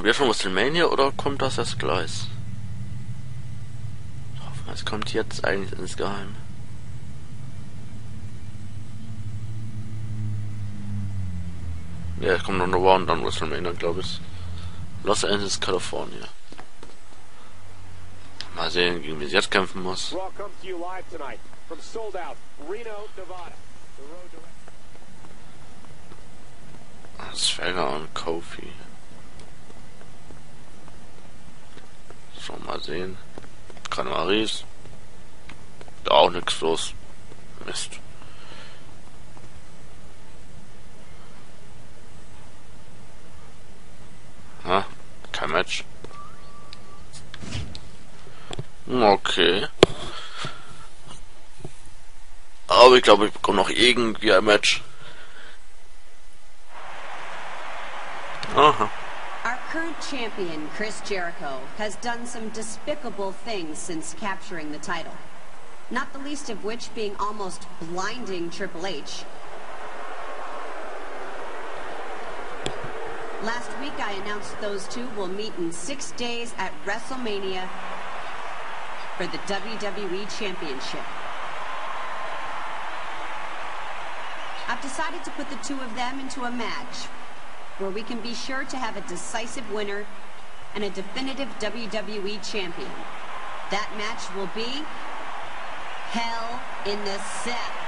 kommt jetzt schon WrestleMania oder kommt das erst gleich? Ich hoffe, es kommt jetzt eigentlich ins Geheim. Ja, es kommt noch eine Raw und dann WrestleMania, glaube ich. Los Angeles, California. Mal sehen, gegen wen sie jetzt kämpfen muss. Raw comes to So, mal sehen. Maries. Da auch nichts los. Mist. Ha, kein Match. Okay. Aber ich glaube, ich bekomme noch irgendwie ein Match. Aha. Current champion, Chris Jericho, has done some despicable things since capturing the title. Not the least of which being almost blinding Triple H. Last week I announced those two will meet in six days at WrestleMania for the WWE Championship. I've decided to put the two of them into a match where we can be sure to have a decisive winner and a definitive WWE champion. That match will be Hell in the Cell.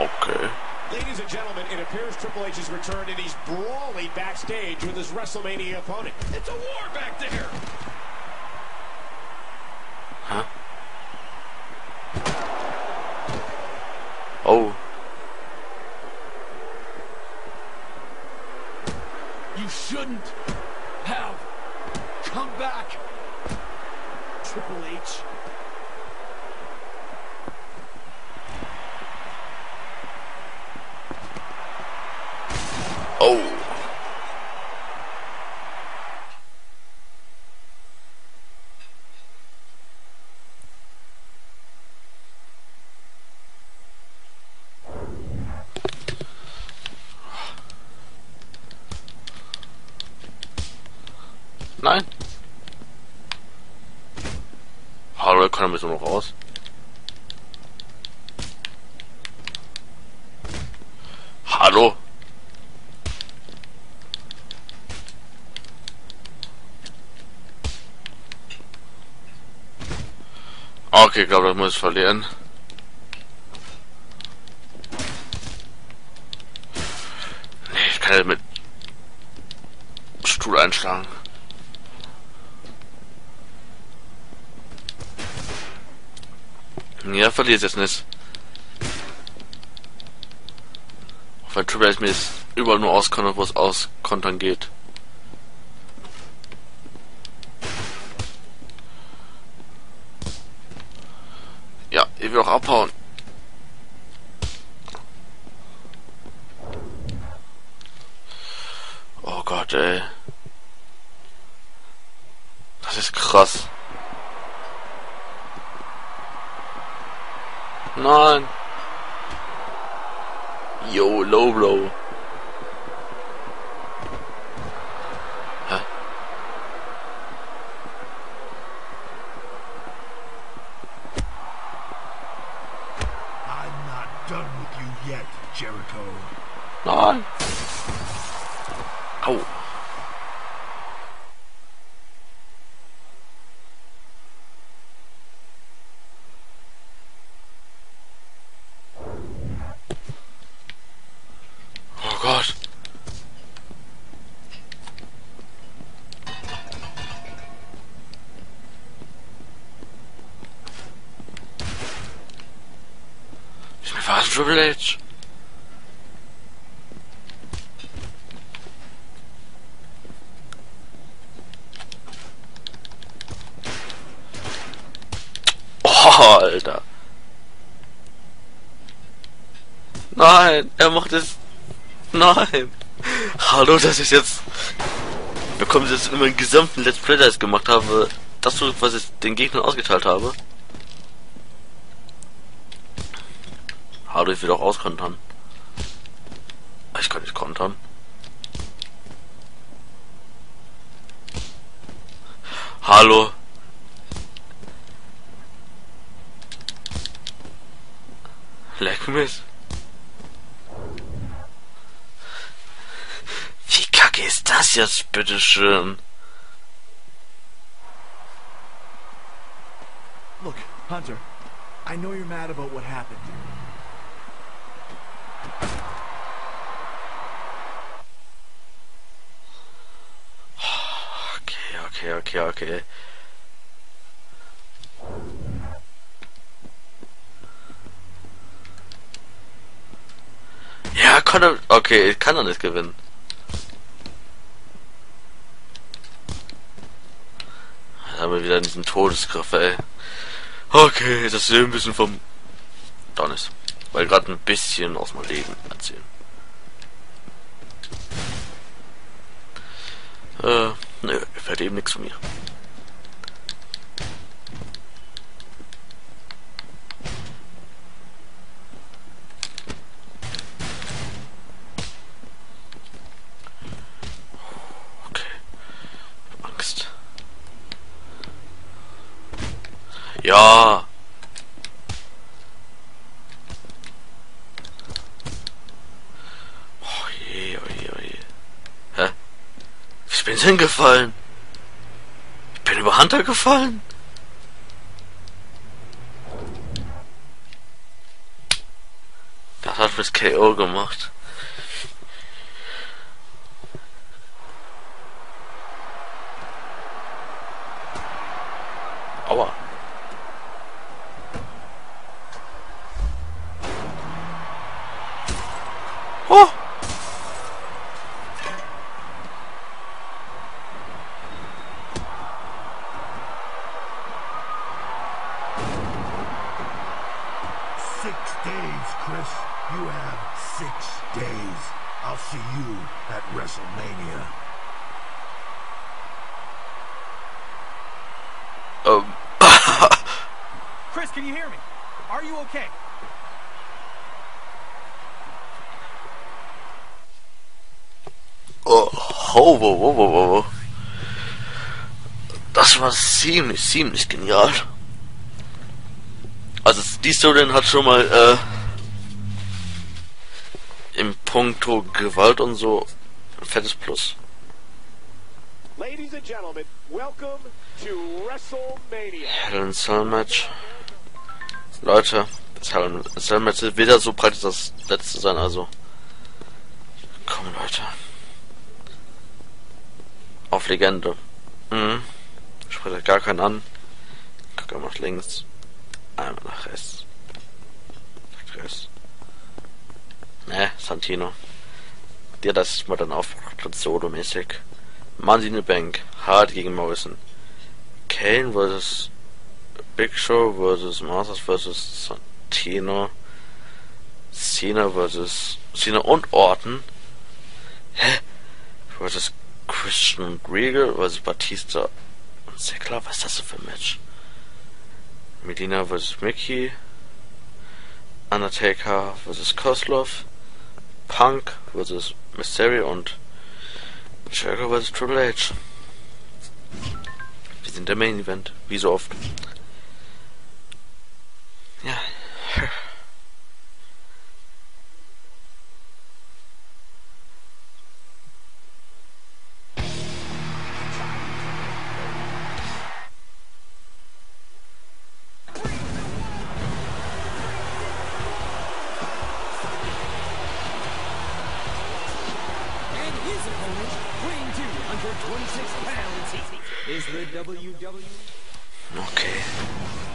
Okay. Ladies and gentlemen, it appears Triple H has returned and he's brawling backstage with his WrestleMania opponent. It's a war back there. Huh? Oh. You shouldn't have come back, Triple H. kann mich so noch raus? Hallo? Okay, ich glaube, das muss ich verlieren. Nee, ich kann ja mit Stuhl einschlagen. Ja, verliert jetzt nicht. Auch weil Triple H mir jetzt überall nur auskontert, wo es auskontern geht. Ja, ich will auch abhauen. Oh Gott, ey. Das ist krass. Nein. Yo, low blow. Hä? I'm not done with you yet, Jericho. Au. Oh fast H. Oh, Alter. Nein, er macht es. Nein. Hallo, dass ich jetzt. Bekommen Sie jetzt in meinem gesamten Let's Play, das ich gemacht habe, das was ich den Gegnern ausgeteilt habe. Ich will auch auskontern. Ich kann nicht kontern. Hallo? Leck mich. Wie kacke ist das jetzt, bitteschön? Look, Hunter, I know you're mad about what happened. Okay, okay, okay. Ja, kann er. Okay, kann er nicht gewinnen. Jetzt haben wir wieder diesen Todesgriff, ey. Okay, das ist ein bisschen vom Donis. Weil gerade ein bisschen aus meinem Leben erzählen. Äh, nö, fällt eben nichts von mir. Okay. Ich hab Angst. Ja. Oh je, oh je, oh je. Hä? Ich hingefallen. Ich bin über Hunter gefallen. Das hat fürs KO gemacht. Aua. Six days, Chris. You have six days. I'll see you at WrestleMania. Ähm. Chris, can you hear me? Are you okay? Oh, ho, wo, wo, wo, wo, wo. Das war ziemlich, ziemlich genial. Also die Story hat schon mal äh, im Punkto Gewalt und so ein fettes Plus. Ladies and gentlemen, welcome to WrestleMania. Hell in a Cell Match. Leute, das Hell in a Cell Match wird wieder so breit wie das letzte sein, also. Komm Leute. Auf Legende. Mhm. Spreche gar keinen an. Guck einmal nach links. Einmal nach rechts. Nach rechts. Ne, Santino. Der das ist mal dann auf Solo-mäßig. Money in Bank. Hart gegen Morrison. Kane vs. Big Show vs. Masters vs. Santino. Cena vs. Cena und Orton. Hä? Vs. Christian Regal vs. Batista und Ziggler. Was ist das für ein Match? Medina vs. Mickey. Undertaker vs. Koslov. Punk vs. Mysterio und Jericho vs. Triple H. Wir sind der Main Event, wie so oft. Weighing 226 pounds, is the WWE Okay.